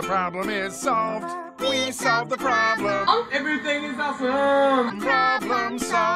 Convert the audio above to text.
The problem is solved. We solved the problem. Oh, everything is awesome. Problem solved.